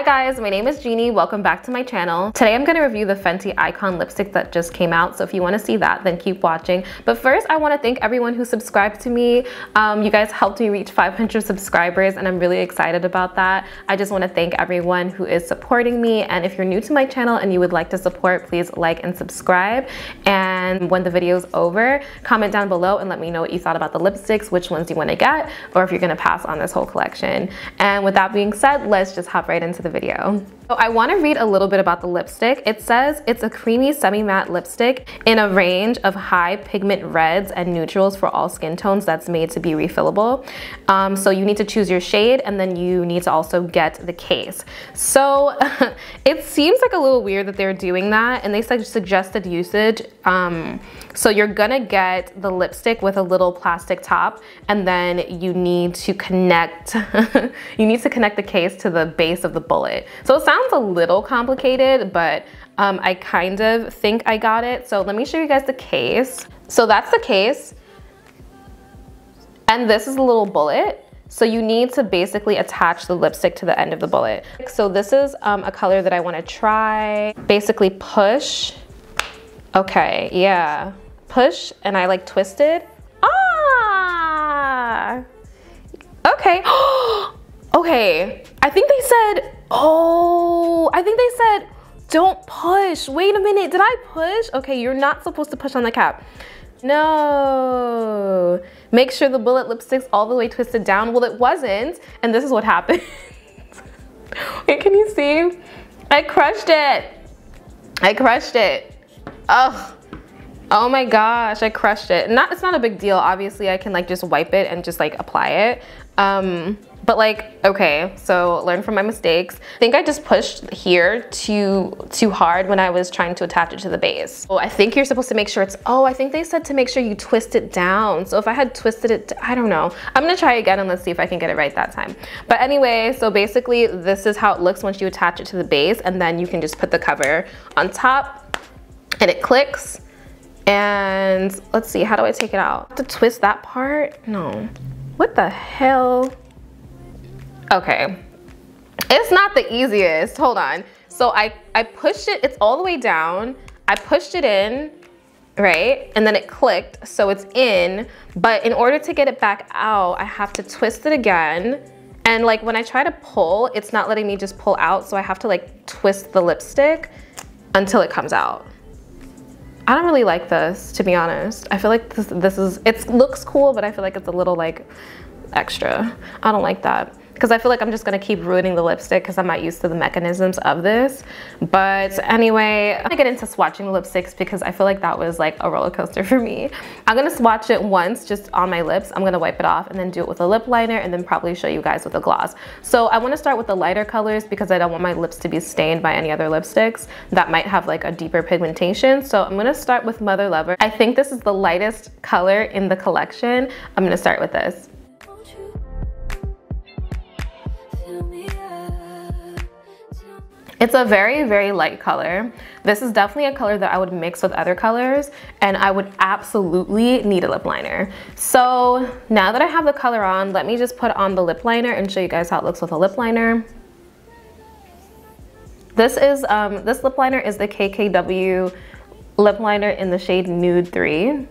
Hi guys, my name is Jeannie. Welcome back to my channel. Today I'm gonna review the Fenty Icon lipstick that just came out. So if you wanna see that, then keep watching. But first, I wanna thank everyone who subscribed to me. Um, you guys helped me reach 500 subscribers and I'm really excited about that. I just wanna thank everyone who is supporting me. And if you're new to my channel and you would like to support, please like and subscribe. And when the video is over, comment down below and let me know what you thought about the lipsticks, which ones you wanna get, or if you're gonna pass on this whole collection. And with that being said, let's just hop right into into the video. So I wanna read a little bit about the lipstick. It says it's a creamy semi-matte lipstick in a range of high pigment reds and neutrals for all skin tones that's made to be refillable. Um, so you need to choose your shade and then you need to also get the case. So it seems like a little weird that they're doing that and they suggested usage. Um, so you're gonna get the lipstick with a little plastic top and then you need to connect, you need to connect the case to the base of the bullet. So it sounds a little complicated, but um, I kind of think I got it. So let me show you guys the case. So that's the case. And this is a little bullet. So you need to basically attach the lipstick to the end of the bullet. So this is um, a color that I wanna try. Basically push. Okay, yeah. Push and I like twisted. Ah! Okay. okay, I think they said Oh, I think they said, don't push. Wait a minute, did I push? Okay, you're not supposed to push on the cap. No. Make sure the bullet lipstick's all the way twisted down. Well, it wasn't, and this is what happened. Wait, can you see? I crushed it. I crushed it. Oh, oh my gosh, I crushed it. Not, it's not a big deal. Obviously, I can like just wipe it and just like apply it. Um, but like, okay, so learn from my mistakes. I think I just pushed here too, too hard when I was trying to attach it to the base. Oh, I think you're supposed to make sure it's, oh, I think they said to make sure you twist it down. So if I had twisted it, I don't know. I'm gonna try again and let's see if I can get it right that time. But anyway, so basically this is how it looks once you attach it to the base and then you can just put the cover on top and it clicks. And let's see, how do I take it out? To twist that part? No. What the hell? Okay. It's not the easiest. Hold on. So I, I pushed it, it's all the way down. I pushed it in, right? And then it clicked, so it's in. But in order to get it back out, I have to twist it again. And like when I try to pull, it's not letting me just pull out. So I have to like twist the lipstick until it comes out. I don't really like this, to be honest. I feel like this, this is, it looks cool, but I feel like it's a little like extra. I don't like that because I feel like I'm just gonna keep ruining the lipstick because I'm not used to the mechanisms of this. But anyway, I'm gonna get into swatching the lipsticks because I feel like that was like a roller coaster for me. I'm gonna swatch it once just on my lips. I'm gonna wipe it off and then do it with a lip liner and then probably show you guys with a gloss. So I wanna start with the lighter colors because I don't want my lips to be stained by any other lipsticks that might have like a deeper pigmentation. So I'm gonna start with Mother Lova. I think this is the lightest color in the collection. I'm gonna start with this. It's a very, very light color. This is definitely a color that I would mix with other colors and I would absolutely need a lip liner. So now that I have the color on, let me just put on the lip liner and show you guys how it looks with a lip liner. This is, um, this lip liner is the KKW lip liner in the shade Nude 3.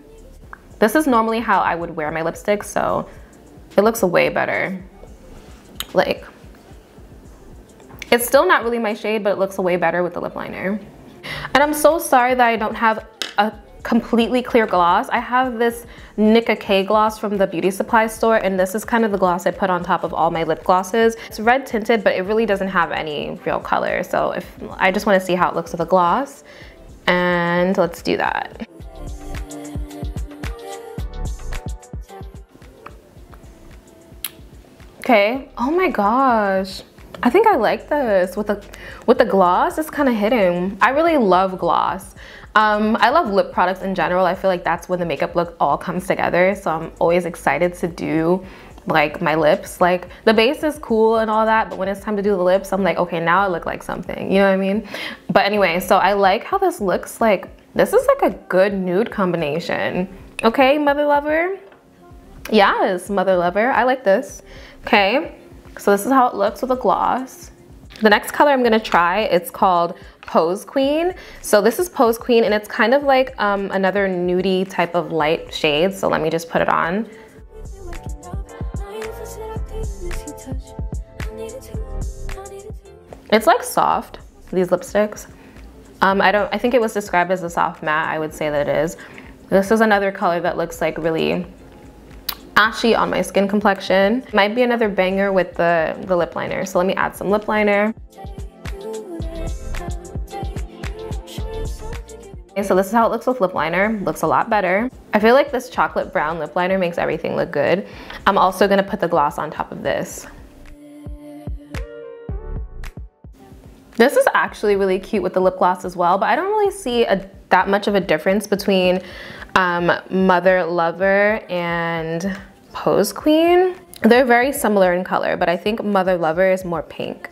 This is normally how I would wear my lipstick, so it looks way better. Like, it's still not really my shade, but it looks way better with the lip liner. And I'm so sorry that I don't have a completely clear gloss. I have this Nicka K gloss from the beauty supply store and this is kind of the gloss I put on top of all my lip glosses. It's red tinted but it really doesn't have any real color so if I just want to see how it looks with a gloss and let's do that. Okay, oh my gosh. I think I like this with the with the gloss. It's kind of hidden. I really love gloss. Um, I love lip products in general. I feel like that's when the makeup look all comes together. So I'm always excited to do like my lips. Like the base is cool and all that, but when it's time to do the lips, I'm like, okay, now I look like something. You know what I mean? But anyway, so I like how this looks like. This is like a good nude combination. Okay, Mother Lova? Yes, Mother Lova. I like this. Okay. So this is how it looks with a gloss. The next color I'm gonna try, it's called Pose Queen. So this is Pose Queen and it's kind of like um, another nudie type of light shade. So let me just put it on. It's like soft, these lipsticks. Um, I don't, I think it was described as a soft matte. I would say that it is. This is another color that looks like really ashy on my skin complexion. Might be another banger with the, the lip liner. So let me add some lip liner. Okay, so this is how it looks with lip liner. Looks a lot better. I feel like this chocolate brown lip liner makes everything look good. I'm also gonna put the gloss on top of this. This is actually really cute with the lip gloss as well, but I don't really see a, that much of a difference between um, Mother Lova and Pose Queen. They're very similar in color, but I think Mother Lova is more pink.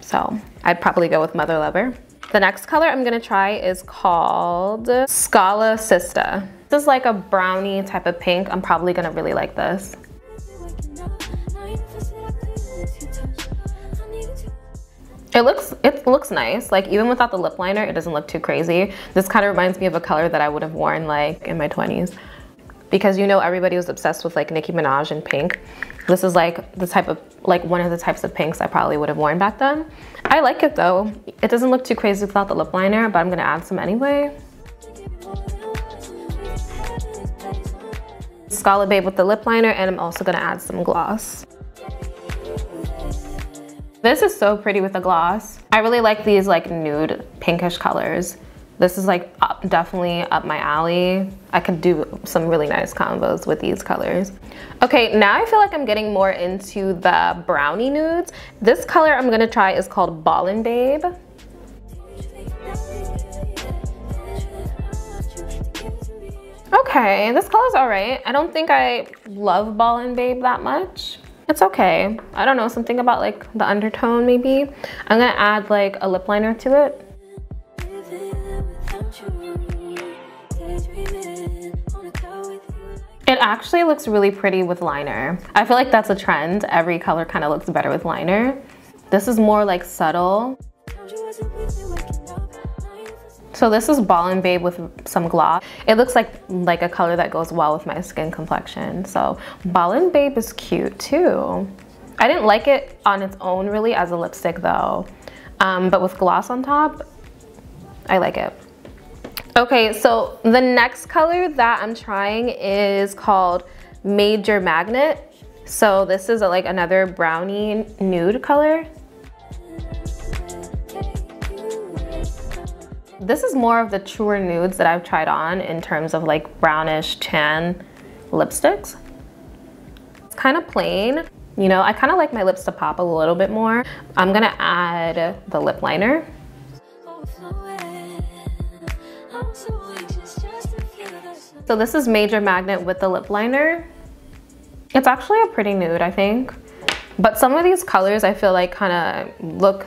So I'd probably go with Mother Lova. The next color I'm gonna try is called Scholar Sista. This is like a brownie type of pink. I'm probably gonna really like this. It looks it looks nice. Like even without the lip liner, it doesn't look too crazy. This kind of reminds me of a color that I would have worn like in my 20s. Because you know everybody was obsessed with like Nicki Minaj and pink. This is like the type of like one of the types of pinks I probably would have worn back then. I like it though. It doesn't look too crazy without the lip liner, but I'm gonna add some anyway. Scala Babe with the lip liner and I'm also gonna add some gloss. This is so pretty with the gloss. I really like these like nude pinkish colors. This is like up, definitely up my alley. I could do some really nice combos with these colors. Okay, now I feel like I'm getting more into the brownie nudes. This color I'm gonna try is called Ballin' Babe. Okay, this color's all right. I don't think I love Ballin' Babe that much. It's okay. I don't know, something about like the undertone maybe. I'm gonna add like a lip liner to it. It actually looks really pretty with liner. I feel like that's a trend. Every color kind of looks better with liner. This is more like subtle. So this is Ballin' Babe with some gloss. It looks like like a color that goes well with my skin complexion. So Ballin' Babe is cute too. I didn't like it on its own really as a lipstick though. Um, but with gloss on top, I like it. Okay, so the next color that I'm trying is called Major Magnet. So this is a, like another brownie nude color. This is more of the truer nudes that I've tried on in terms of like brownish tan lipsticks. It's kind of plain. You know, I kind of like my lips to pop a little bit more. I'm gonna add the lip liner. So this is Major Magnet with the lip liner. It's actually a pretty nude, I think. But some of these colors I feel like kind of look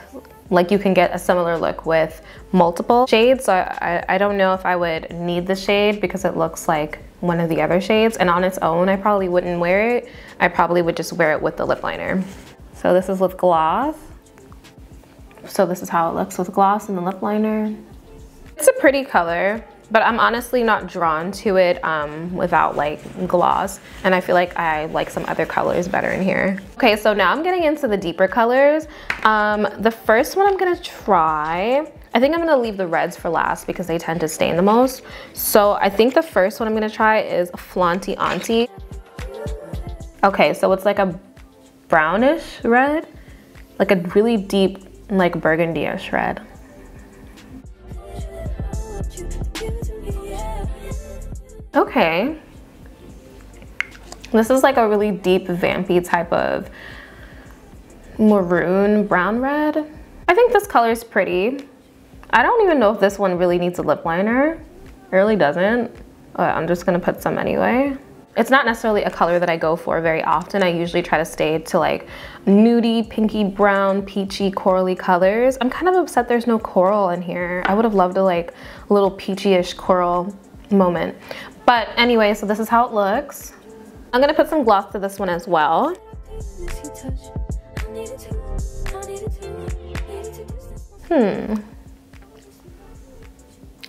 like you can get a similar look with multiple shades. So I, I don't know if I would need the shade because it looks like one of the other shades. And on its own, I probably wouldn't wear it. I probably would just wear it with the lip liner. So this is with gloss. So this is how it looks with gloss and the lip liner. It's a pretty color but I'm honestly not drawn to it um, without like gloss and I feel like I like some other colors better in here. Okay, so now I'm getting into the deeper colors. Um, the first one I'm gonna try, I think I'm gonna leave the reds for last because they tend to stain the most. So I think the first one I'm gonna try is Flaunty Auntie. Okay, so it's like a brownish red, like a really deep like burgundy-ish red. Okay. This is like a really deep vampy type of maroon brown red. I think this color is pretty. I don't even know if this one really needs a lip liner. It really doesn't. But I'm just gonna put some anyway. It's not necessarily a color that I go for very often. I usually try to stay to like nudie, pinky brown, peachy, corally colors. I'm kind of upset there's no coral in here. I would have loved a like little peachy-ish coral moment. But anyway, so this is how it looks. I'm gonna put some gloss to this one as well. Hmm.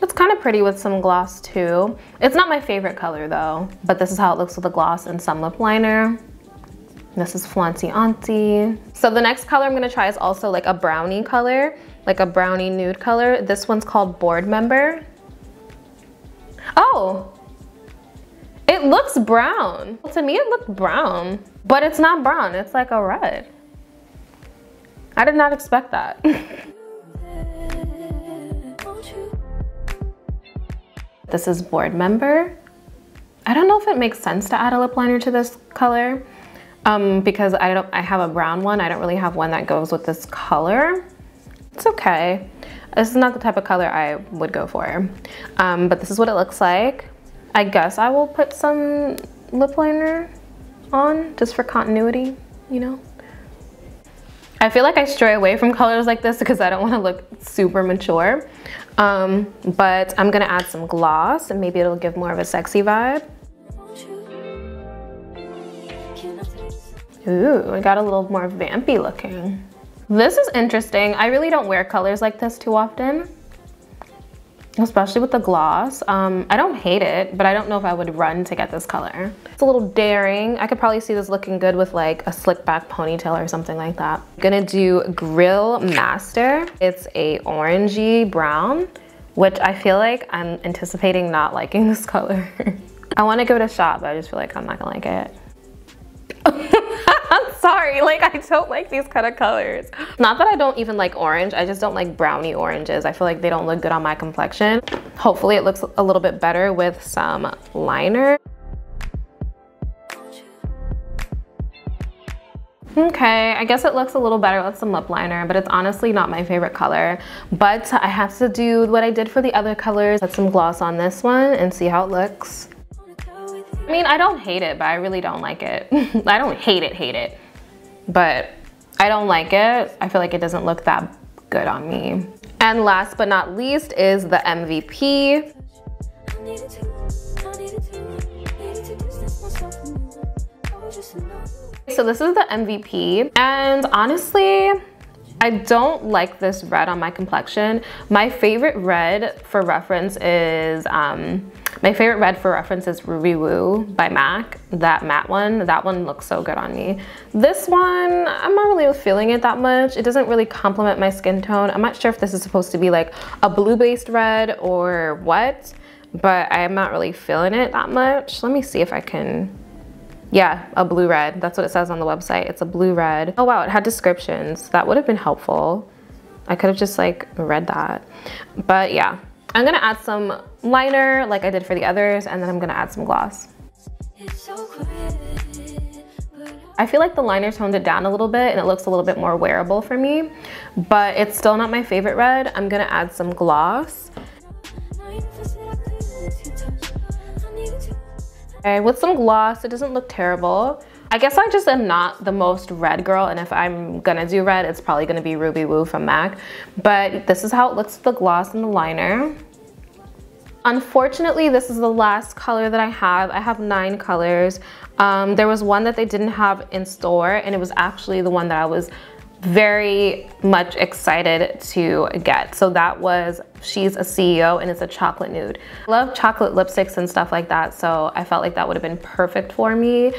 It's kind of pretty with some gloss too. It's not my favorite color though, but this is how it looks with the gloss and some lip liner. This is Flaunty Auntie. So the next color I'm gonna try is also like a brownie color, like a brownie nude color. This one's called Board Member. Oh, it looks brown. To me, it looked brown, but it's not brown. It's like a red. I did not expect that. This is board member. I don't know if it makes sense to add a lip liner to this color um, because I don't. I have a brown one. I don't really have one that goes with this color. It's okay. This is not the type of color I would go for. Um, but this is what it looks like. I guess I will put some lip liner on just for continuity, you know? I feel like I stray away from colors like this because I don't want to look super mature. Um, but I'm gonna add some gloss and maybe it'll give more of a sexy vibe. Ooh, I got a little more vampy looking. This is interesting. I really don't wear colors like this too often, especially with the gloss. Um, I don't hate it, but I don't know if I would run to get this color. It's a little daring. I could probably see this looking good with like a slick back ponytail or something like that. I'm gonna do Grill Master. It's a orangey brown, which I feel like I'm anticipating not liking this color. I wanna give it a shot, but I just feel like I'm not gonna like it. I'm sorry, like I don't like these kind of colors. Not that I don't even like orange, I just don't like brownie oranges. I feel like they don't look good on my complexion. Hopefully it looks a little bit better with some liner. Okay, I guess it looks a little better with some lip liner, but it's honestly not my favorite color. But I have to do what I did for the other colors, put some gloss on this one and see how it looks. I mean, I don't hate it, but I really don't like it. I don't hate it, hate it. But I don't like it. I feel like it doesn't look that good on me. And last but not least is the MVP. So this is the MVP and honestly, I don't like this red on my complexion. My favorite red for reference is, um, my favorite red for reference is Ruby Woo by MAC, that matte one. That one looks so good on me. This one, I'm not really feeling it that much. It doesn't really complement my skin tone. I'm not sure if this is supposed to be like a blue-based red or what, but I'm not really feeling it that much. Let me see if I can yeah, a blue red. That's what it says on the website. It's a blue red. Oh wow, it had descriptions. That would have been helpful. I could have just like read that. But yeah, I'm gonna add some liner like I did for the others and then I'm gonna add some gloss. I feel like the liner toned it down a little bit and it looks a little bit more wearable for me, but it's still not my favorite red. I'm gonna add some gloss. Okay, with some gloss, it doesn't look terrible. I guess I just am not the most red girl and if I'm gonna do red, it's probably gonna be Ruby Woo from MAC. But this is how it looks with the gloss and the liner. Unfortunately, this is the last color that I have. I have nine colors. Um, there was one that they didn't have in store and it was actually the one that I was very much excited to get. So that was She's a CEO and it's a chocolate nude. I love chocolate lipsticks and stuff like that, so I felt like that would have been perfect for me.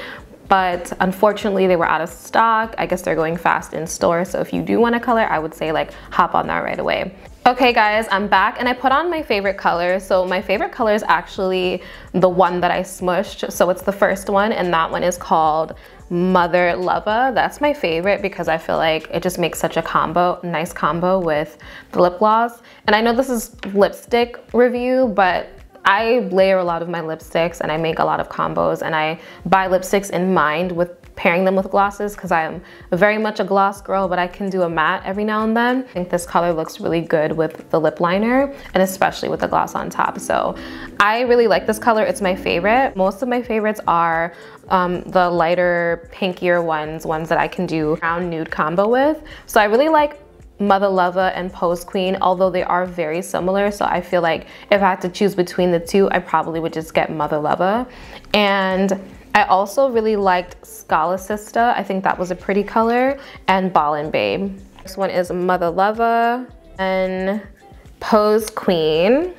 But unfortunately, they were out of stock. I guess they're going fast in store. So if you do want a color, I would say like hop on that right away. Okay guys, I'm back and I put on my favorite color. So my favorite color is actually the one that I smushed. So it's the first one and that one is called Mother Lova. That's my favorite because I feel like it just makes such a combo, nice combo with the lip gloss. And I know this is lipstick review, but I layer a lot of my lipsticks and I make a lot of combos and I buy lipsticks in mind with pairing them with glosses because I am very much a gloss girl, but I can do a matte every now and then. I think this color looks really good with the lip liner and especially with the gloss on top. So I really like this color. It's my favorite. Most of my favorites are um, the lighter pinkier ones, ones that I can do brown nude combo with. So I really like Mother Lova and Pose Queen, although they are very similar. So I feel like if I had to choose between the two, I probably would just get Mother Lova. And I also really liked Scholar Sista. I think that was a pretty color. And Ballin' Babe. This one is Mother Lova and Pose Queen,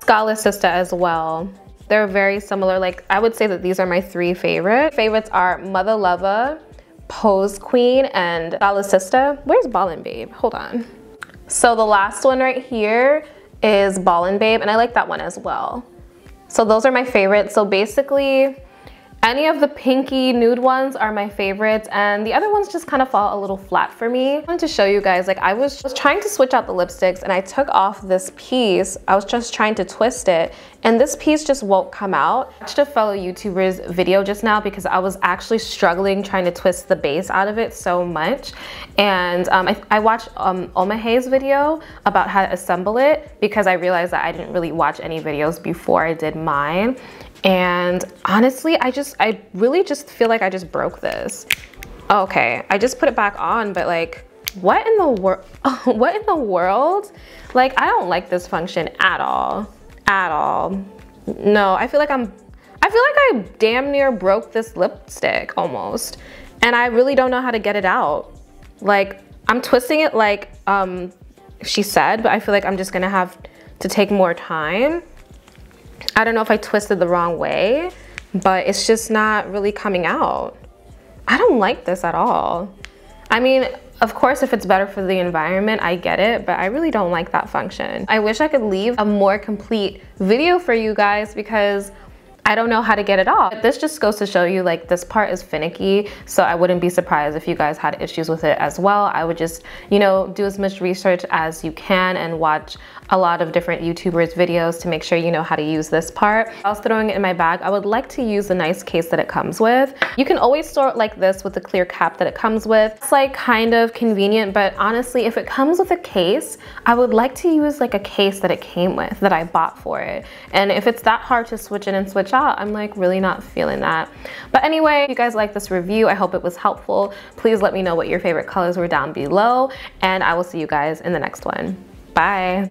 Scholar Sister as well. They're very similar. Like I would say that these are my three favorite. Favorites are Mother Lova, Pose Queen, and Scholar Sister. Where's Ballin' Babe? Hold on. So the last one right here is Ballin' Babe, and I like that one as well. So those are my favorites. So basically, any of the pinky nude ones are my favorites and the other ones just kind of fall a little flat for me. I wanted to show you guys, like I was, just trying to switch out the lipsticks and I took off this piece. I was just trying to twist it and this piece just won't come out. I watched a fellow YouTuber's video just now because I was actually struggling trying to twist the base out of it so much. And um, I, I, watched um, Omahe's video about how to assemble it because I realized that I didn't really watch any videos before I did mine. And honestly, I just, I really just feel like I just broke this. Okay, I just put it back on, but like, what in the world, what in the world? Like, I don't like this function at all, at all. No, I feel like I'm, I feel like I damn near broke this lipstick almost. And I really don't know how to get it out. Like, I'm twisting it like um, she said, but I feel like I'm just gonna have to take more time. I don't know if I twisted the wrong way, but it's just not really coming out. I don't like this at all. I mean, of course, if it's better for the environment, I get it, but I really don't like that function. I wish I could leave a more complete video for you guys because I don't know how to get it off. This just goes to show you like this part is finicky, so I wouldn't be surprised if you guys had issues with it as well. I would just, you know, do as much research as you can and watch a lot of different YouTubers videos to make sure you know how to use this part. I was throwing it in my bag. I would like to use the nice case that it comes with. You can always store it like this with the clear cap that it comes with. It's like kind of convenient, but honestly, if it comes with a case, I would like to use like a case that it came with that I bought for it. And if it's that hard to switch in and switch out, I'm like really not feeling that. But anyway, if you guys like this review, I hope it was helpful. Please let me know what your favorite colors were down below and I will see you guys in the next one. Bye.